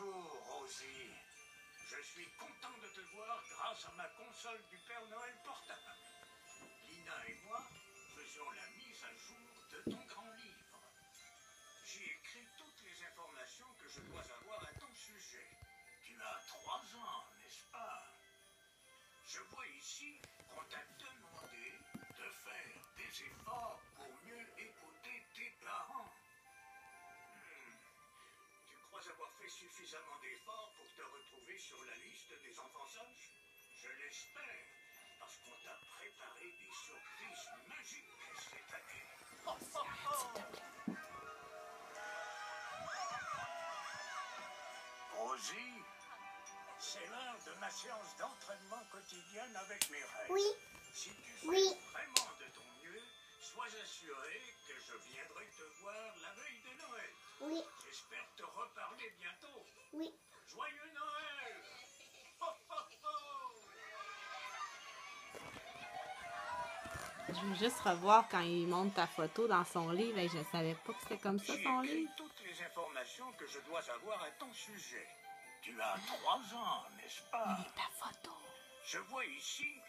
Bonjour, Rosie. Je suis content de te voir grâce à ma console du Père Noël portable. Lina et moi suffisamment d'efforts pour te retrouver sur la liste des enfants sages Je l'espère, parce qu'on t'a préparé des surprises magiques cette année. Oh, oh, oh. Rosie, c'est l'heure de ma séance d'entraînement quotidienne avec mes règles. Oui, Si tu fais Oui. J'espère te reparler bientôt. oui. Joyeux Noël Ho, ho, ho Je veux juste revoir quand il montre ta photo dans son livre et je savais pas que c'était comme ça son livre. toutes les informations que je dois avoir à ton sujet. Tu as trois ans, n'est-ce pas? Ta photo. Je vois ici